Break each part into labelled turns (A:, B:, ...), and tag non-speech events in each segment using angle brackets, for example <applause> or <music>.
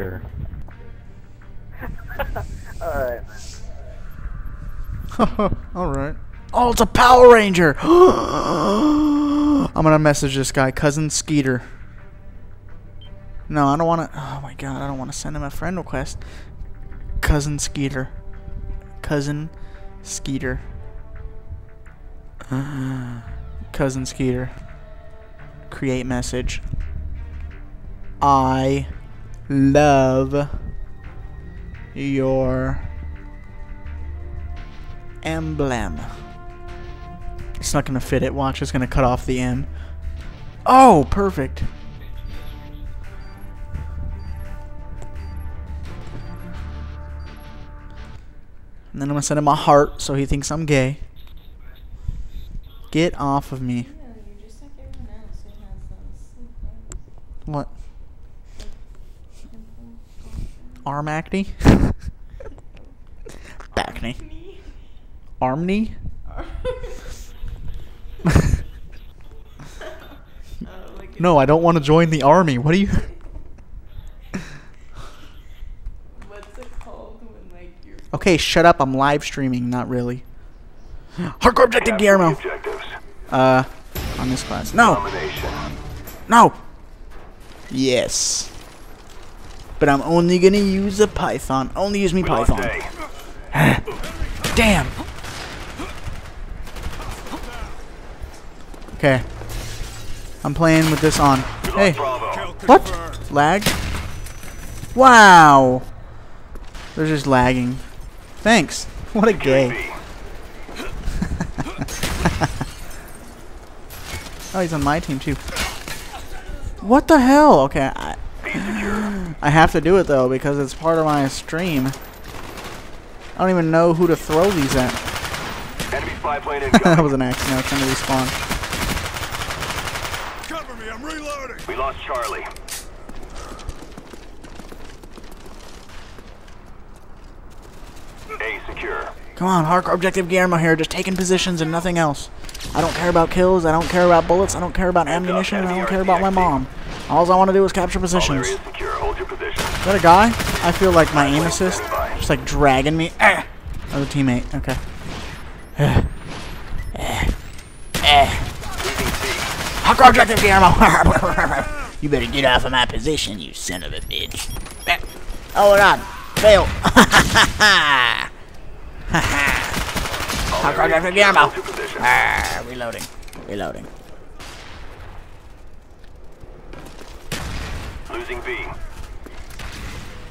A: Sure. <laughs>
B: Alright. <laughs>
C: Alright. Oh, it's a Power Ranger! <gasps> I'm gonna message this guy, Cousin Skeeter. No, I don't wanna. Oh my god, I don't wanna send him a friend request. Cousin Skeeter. Cousin Skeeter. <sighs> Cousin Skeeter. Create message. I love your emblem. It's not gonna fit it. Watch, it's gonna cut off the M. Oh, perfect. And then I'm gonna send him a heart so he thinks I'm gay. Get off of me.
D: Yeah, you're just like everyone else who has those
C: What? Arm acne? <laughs> Backney.
D: Me?
C: Arm knee?
D: Uh, <laughs>
C: No, I don't want to join the army. What are you? <laughs>
D: what's it called when like you're
C: Okay, shut up. I'm live streaming. Not really. Hardcore objective, Guillermo. Uh, on this class. No,
E: Domination.
C: no. Yes. But I'm only gonna use a Python. Only use me Python. <sighs> Damn. Okay. I'm playing with this on. Hey, what? Lag? Wow. They're just lagging. Thanks. <laughs> What a gay. <laughs> Oh, he's on my team too. What the hell? Okay, I,
E: B secure.
C: I have to do it though because it's part of my stream. I don't even know who to throw these at.
E: Enemy spy plane <laughs>
C: that was an accident. I was trying to respawn.
E: Cover me, I'm reloading. We lost Charlie. A secure.
C: Come on, hardcore objective Guillermo here, just taking positions and nothing else. I don't care about kills, I don't care about bullets, I don't care about ammunition, I don't care about my mom. All I want to do is capture positions.
E: areas secure. Hold your position.
C: Is that a guy? I feel like my aim assist just like dragging me. Ah! Another teammate. Okay. Eh. Eh. Eh.
E: Losing C.
C: Hardcore objective Guillermo. you better get off of my position, you son of a bitch. Eh. Oh god. Fail. Hardcore objective Guillermo.
E: Hold your position.
C: Ah, reloading. Reloading.
E: Losing B.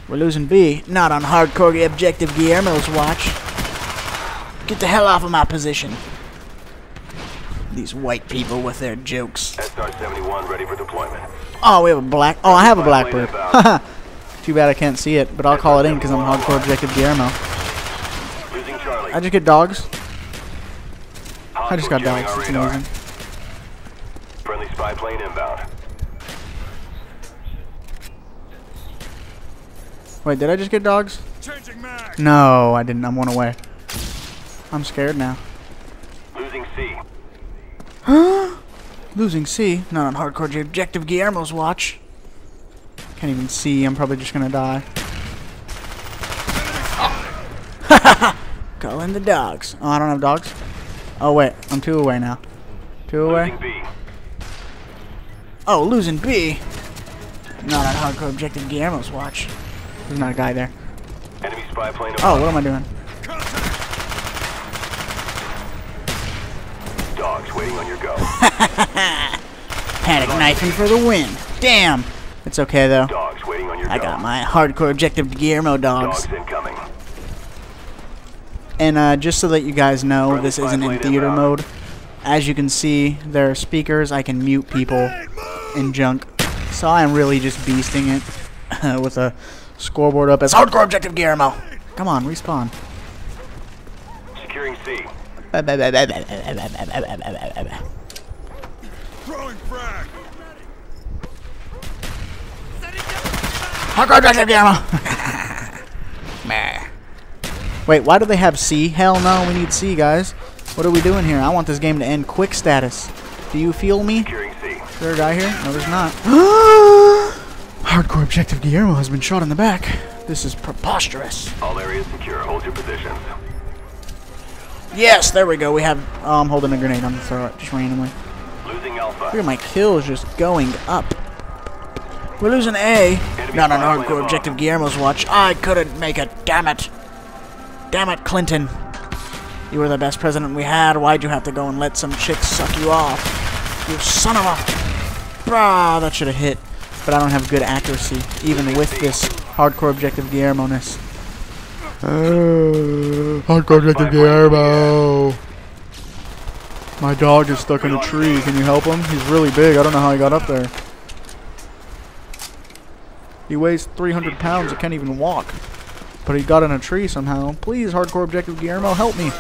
C: We're losing B. Not on hardcore objective Guillermo's watch. Get the hell off of my position. These white people with their jokes.
E: SR-71 ready for deployment.
C: Oh, we have a black. Oh, I have a blackbird. <laughs> Too bad I can't see it, but I'll call it in because I'm hardcore objective Guillermo.
E: Losing Charlie.
C: I just get dogs. I just got dogs. It's amazing.
E: Friendly spy plane inbound.
C: Wait, did I just get dogs? No, I didn't. I'm one away. I'm scared now.
E: Losing C. Huh? <gasps>
C: Losing C. Not on hardcore objective Guillermo's watch. Can't even see. I'm probably just gonna die. <laughs> Calling the dogs. Oh, I don't have dogs. Oh wait, I'm two away now. Two away.
E: Losing B.
C: Oh, losing B. Not on hardcore objective Guillermo's watch. There's not a guy there.
E: Enemy spy plane
C: Oh, what am I doing?
E: Dogs waiting on your go. <laughs>
C: Panic knifing for the win. Damn. It's okay though.
E: Dogs waiting on your
C: I
E: go.
C: got my hardcore objective Guillermo dogs.
E: Dogs incoming.
C: And uh, just so that you guys know,
E: Friendly
C: this isn't in theater
E: inbound.
C: mode. As you can see, there are speakers. I can mute people in junk. So I am really just beasting it <laughs> with a scoreboard up as hardcore objective Guillermo. Come on, respawn.
E: Securing C. Throwing frag.
C: Hardcore objective Guillermo. Meh. Wait, why do they have C? Hell no, we need C, guys. What are we doing here? I want this game to end quick status. Do you feel me? Is there a guy here? No, there's not. Hardcore objective Guillermo has been shot in the back. This is preposterous.
E: All areas secure. Hold your positions.
C: Yes, there we go. We have. Oh, I'm holding a grenade. I'm gonna throw it just randomly.
E: Losing Alpha.
C: Look at my kills just going up. We're losing A. Not on hardcore objective Guillermo's watch. I couldn't make it. Damn it. Damn it, Clinton. You were the best president we had. Why'd you have to go and let some chick suck you off? You son of a. Brah, that should have hit. But I don't have good accuracy, even with this hardcore objective Guillermo-ness. Uh, <sighs> hardcore objective Guillermo. My dog is stuck in a tree. Can you help him? He's really big. I don't know how he got up there. He weighs 300 pounds. He can't even walk. But he got in a tree somehow. Please, hardcore objective Guillermo, help me.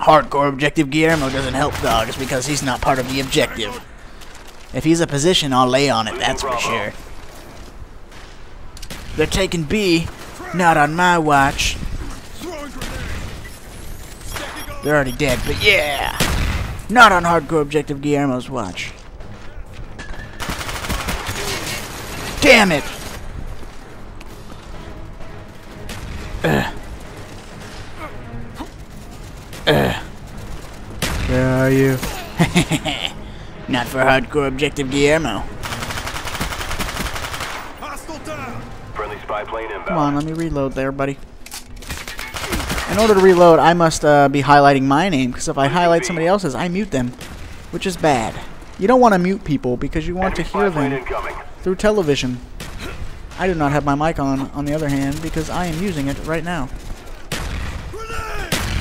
C: Hardcore objective Guillermo doesn't help dogs because he's not part of the objective. If he's a position, I'll lay on it, that's for sure. They're taking B. Not on my watch. They're already dead, but yeah! Not on hardcore objective Guillermo's watch. Damn it! Ugh. Ugh. Where are you? <laughs> Not for hardcore objective Guillermo.
E: Friendly spy plane inbound.
C: Come on, let me reload there, buddy. In order to reload, I must uh, be highlighting my name, because if I highlight somebody else's, I mute them, which is bad. You don't want to mute people because you want to hear them
E: incoming.
C: through television. I do not have my mic on, on the other hand, because I am using it right now.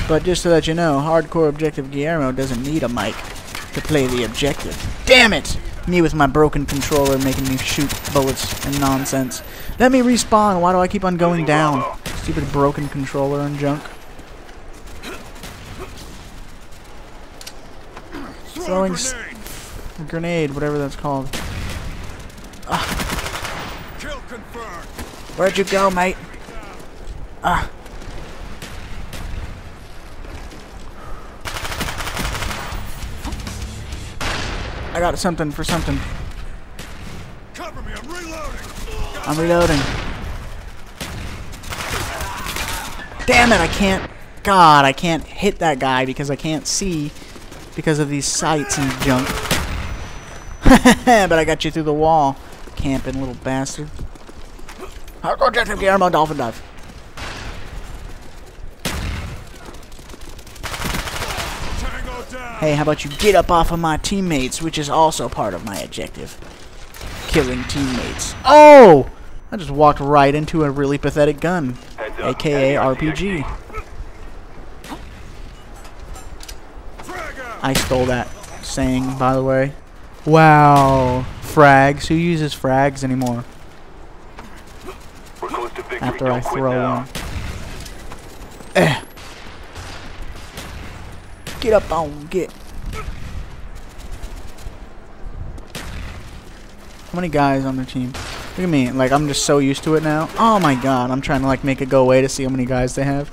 C: But just so that you know, Hardcore Objective Guillermo doesn't need a mic to play the objective. Damn it! Me with my broken controller making me shoot bullets and nonsense. Let me respawn. Why do I keep on going down? Stupid broken controller and junk. Throwing s- grenade, whatever that's called.
E: Kill.
C: Where'd you go, mate? Ah. I got something for something.
E: Cover me. I'm reloading.
C: I'm reloading. Damn it, I can't. God, I can't hit that guy because I can't see because of these sights and junk. <laughs> but I got you through the wall, camping little bastard. Hardcore objective Guillermo Dolphin Dive.
E: Tango down.
C: Hey, how about you get up off of my teammates, which is also part of my objective. Killing teammates. Oh! I just walked right into a really pathetic gun. AKA RPG. I stole that saying, by the way. Wow. Frags. Who uses frags anymore
E: We're close to victory.
C: after I throw one? Eh. Get up on, get. How many guys on their team? Look at me, like I'm just so used to it now. Oh my god, I'm trying to like make it go away to see how many guys they have.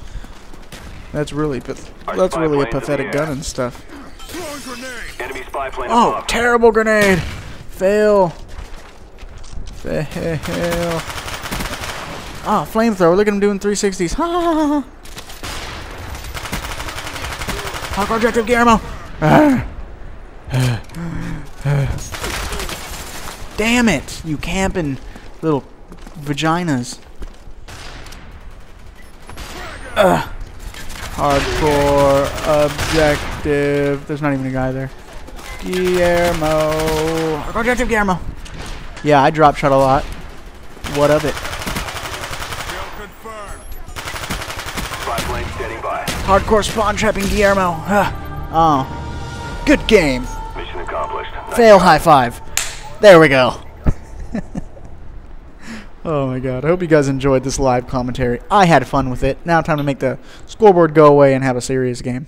C: That's really, that's really a
E: plane's in the
C: pathetic gun and stuff.
E: Enemy spy plane
C: Oh,
E: above.
C: terrible grenade! Fail. Fail. Oh, flamethrower. Look at him doing 360s. Ha ha ha ha. Hardcore objective, Guillermo. Damn it, you camping little vaginas. Ugh. <sighs> Hardcore objective. There's not even a guy there. Guillermo. Hardcore objective, Guillermo. Yeah, I drop shot a lot. What of it?
E: Kill confirmed. Spy plane standing by.
C: Hardcore spawn trapping Guillermo. Huh. Oh. Good game.
E: Mission accomplished. Nice
C: Fail
E: job.
C: high five. There we go. <laughs> oh my god. I hope you guys enjoyed this live commentary. I had fun with it. Now time to make the scoreboard go away and have a serious game.